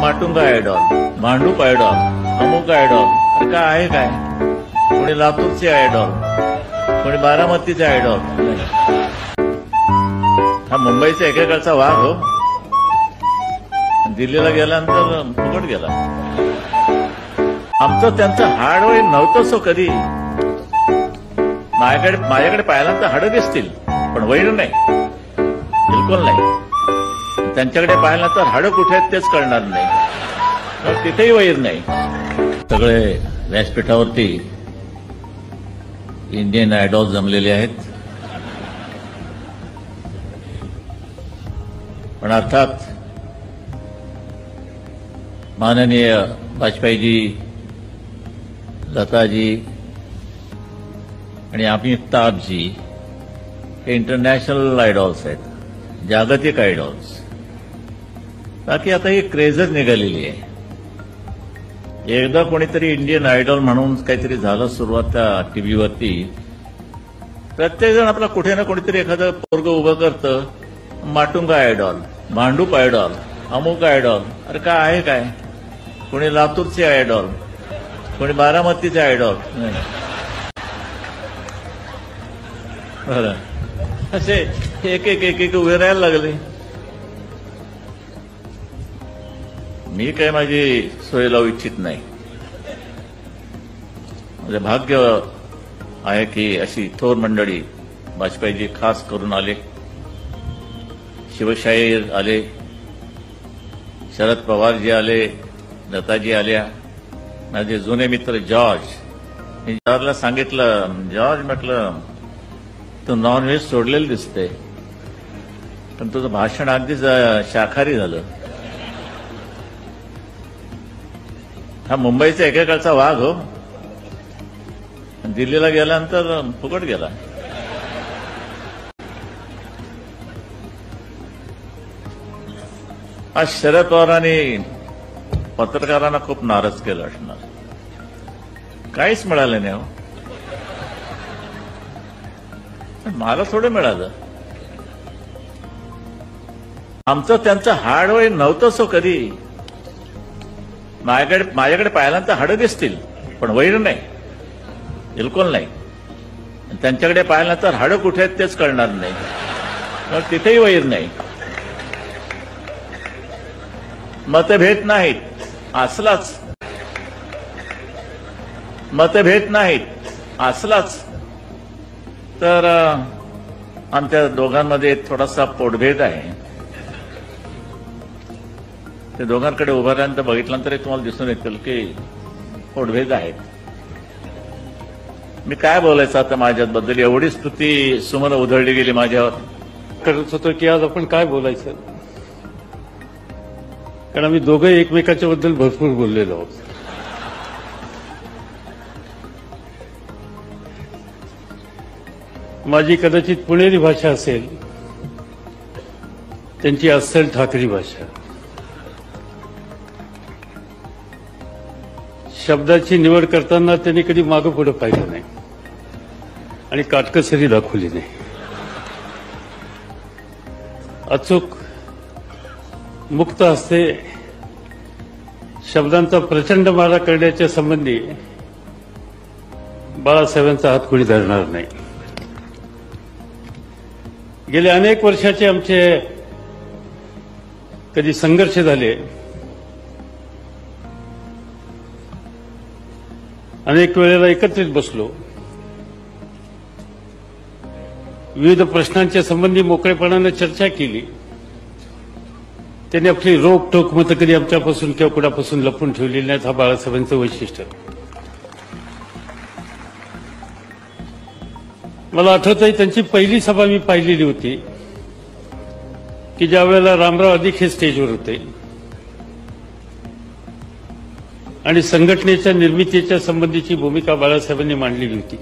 Matunga idol Bhandup idol अमुक idol अरे काय आहे काय? कोणी लातूरचे आयडॉल कोणी बारामतीचे आयडॉल हा मुंबईचा एकेकाळचा वाघ हो. दिल्लीला गेल्यानंतर फुकट गेला. आमचं त्यांचं हाड वय नव्हतंच हो कधी. माझ्याकडे माझ्याकडे पाहिल्यानंतर हाडं दिसतील पण वैर नाही. बिलकुल नाही. त्यांच्याकडे पाहिल्यानंतर हाडं कुठे आहेत तेच कळणार नाही. तिथेही वैर नाही. सगळे व्यासपीठावरती इंडियन आयडॉल जमलेले आहेत. पण अर्थात माननीय वाजपेयीजी लताजी आणि अमिताभजी हे इंटरनॅशनल आयडॉल्स आहेत जागतिक आयडॉल्स बाकी आता ही क्रेजच निघालेली आहे. एकदा कोणीतरी इंडियन आयडॉल म्हणून काहीतरी झालं सुरुवात त्या टीव्हीवरती प्रत्येकजण आपला कुठे ना कुठेतरी एखादं पोरग उभं करतं. माटुंगा आयडॉल भांडूप आयडॉल अमुक आयडॉल अरे काय आहे काय? कोणी लातूरचे आयडॉल कोणी बारामतीचे आयडॉल नाही बरं. असे एक एक एक एक उभे राहायला लागले. मी काय माझी सोय लावू इच्छित नाही. म्हणजे भाग्य आहे की अशी थोर मंडळी वाजपेयीजी खास करून आले. शिवशाहीर आले. शरद पवारजी आले. लताजी आल्या. माझे जुने मित्र जॉर्ज. मी जॉर्जला सांगितलं जॉर्ज म्हटलं तू नॉनव्हेज सोडलेलं दिसते पण तुझं भाषण अगदीच शाकाहारी झालं. हा मुंबईचा एकेकाळचा वाघ हो. दिल्लीला गेल्यानंतर फुकट गेला. आज शरद पवारांनी पत्रकारांना खूप नाराज केलं असणार. काहीच मिळालं नाही हो. मला थोडं मिळालं. आमचं त्यांचं हाड वय नव्हतंच हो कधी. माझ्याकडे माझ्याकडे पाहिल्यानंतर हाडं दिसतील पण वैर नाही बिलकुल नाही. त्यांच्याकडे पाहिल्यानंतर हाडं कुठे आहेत तेच कळणार नाही. मग तिथेही वैर नाही. मतभेद नाहीत असलाच. मतभेद नाहीत असलाच. तर आमच्या दोघांमध्ये थोडासा पोटभेद आहे. ते दोघांकडे उभारल्यानंतर बघितल्यानंतर तुम्हाला दिसून येतील की पोटभेद आहेत मी काय बोलायचं आता माझ्याबद्दल? एवढी स्तुती सुमन उधळली गेली माझ्यावर. करत होतो की आज आपण काय बोलायचं? कारण आम्ही दोघं एकमेकाच्या बद्दल भरपूर बोललेलो आहोत. माझी कदाचित पुणेरी भाषा असेल त्यांची अस्सल ठाकरी भाषा. शब्दाची निवड करताना त्यांनी कधी मागं पुढं पाहिलं नाही. आणि काटकसरी दाखवली नाही. अचूक मुक्त हस्ते शब्दांचा प्रचंड मारा करण्याच्या संबंधी बाळासाहेबांचा हात कोणी धरणार नाही. गेले अनेक वर्षाचे आमचे कधी संघर्ष झाले अनेक वेळेला एकत्रित बसलो. विविध प्रश्नांच्या संबंधी मोकळेपणानं चर्चा केली. त्यांनी आपली रोखटोक मतं कधी आमच्यापासून किंवा कुणापासून लपून ठेवलेली नाहीत हा बाळासाहेबांचं वैशिष्ट्य. मला आठवत आहे त्यांची पहिली सभा मी पाहिलेली होती की ज्या वेळेला रामराव अधिक हे स्टेजवर होते. आणि संघटनेच्या निर्मितीच्या संबंधीची भूमिका बाळासाहेबांनी मांडलेली होती.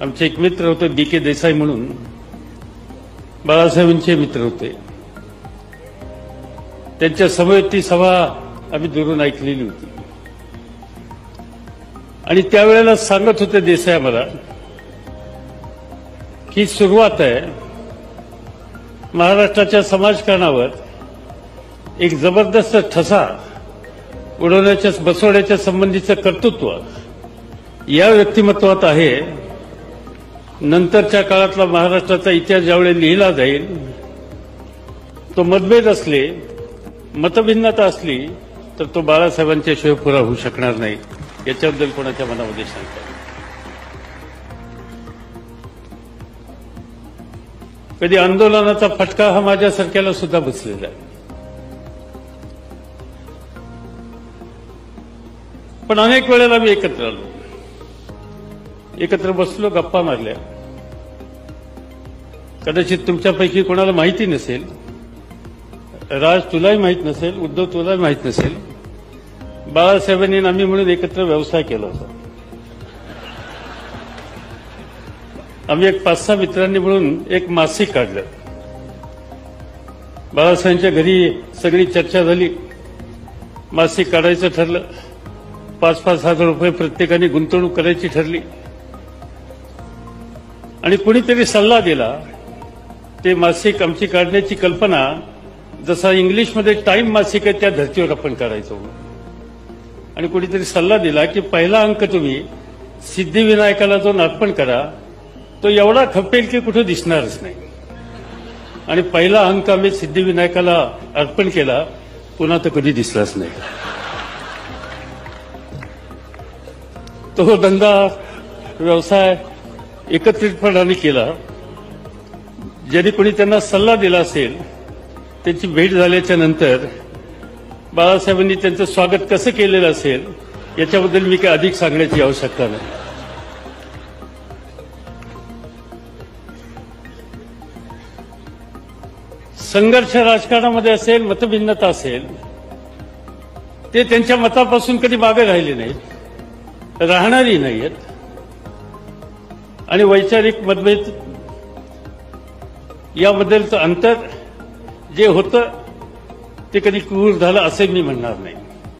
आमचे एक मित्र होते डी के देसाई म्हणून. बाळासाहेबांचे मित्र होते. त्यांच्या समवेत ती सभा आम्ही दुरून ऐकलेली होती. आणि त्यावेळेला सांगत होते देसाई आम्हाला की सुरुवात आहे महाराष्ट्राच्या समाजकारणावर एक जबरदस्त ठसा उडवण्याच्या बसवण्याच्या संबंधीचं कर्तृत्व या व्यक्तिमत्वात आहे. नंतरच्या काळातला महाराष्ट्राचा इतिहास ज्यावेळी लिहिला जाईल तो मतभेद असले मतभिन्नता असली तर तो बाळासाहेबांच्या शिवाय पुरा होऊ शकणार नाही. याच्याबद्दल कोणाच्या मनामध्ये शंका? कधी आंदोलनाचा फटका हा माझ्यासारख्याला सुद्धा बसलेला आहे. पण अनेक वेळेला मी एकत्र आलो. एकत्र बसलो गप्पा मारल्या. कदाचित तुमच्यापैकी कोणाला माहिती नसेल. राज तुलाही माहीत नसेल उद्धव तुलाही माहीत नसेल. बाळासाहेबांनी आम्ही म्हणून एकत्र व्यवसाय केला होता. आम्ही एक पाच सहा मित्रांनी मिळून एक मासिक काढलं. बाळासाहेबांच्या घरी सगळी चर्चा झाली. मासिक काढायचं ठरलं. पाच पाच हजार रुपये प्रत्येकाने गुंतवणूक करायची ठरली. आणि कुणीतरी सल्ला दिला ते मासिक आमची काढण्याची कल्पना जसा इंग्लिशमध्ये टाइम मासिक आहे त्या धर्तीवर आपण काढायचो. आणि कुणीतरी सल्ला दिला की पहिला अंक तुम्ही सिद्धिविनायकाला जो अर्पण करा तो एवढा खपेल की कुठे दिसणारच नाही. आणि पहिला अंक आम्ही सिद्धिविनायकाला अर्पण केला पुन्हा तर कधी दिसलाच नाही. तो धंदा व्यवसाय एकत्रितपणाने केला. ज्यांनी कोणी त्यांना सल्ला दिला असेल त्यांची भेट झाल्याच्यानंतर बाळासाहेबांनी त्यांचं स्वागत कसं केलेलं असेल याच्याबद्दल मी काही अधिक सांगण्याची आवश्यकता नाही. संघर्ष राजकारणामध्ये असेल मतभिन्नता असेल ते त्यांच्या मतापासून कधी मागे राहिले नाहीत. राहणारी नाही आहेत आणि वैचारिक मतभेद याबद्दलचं अंतर जे होतं ते कधी क्रूर झालं असे मी म्हणणार नाही.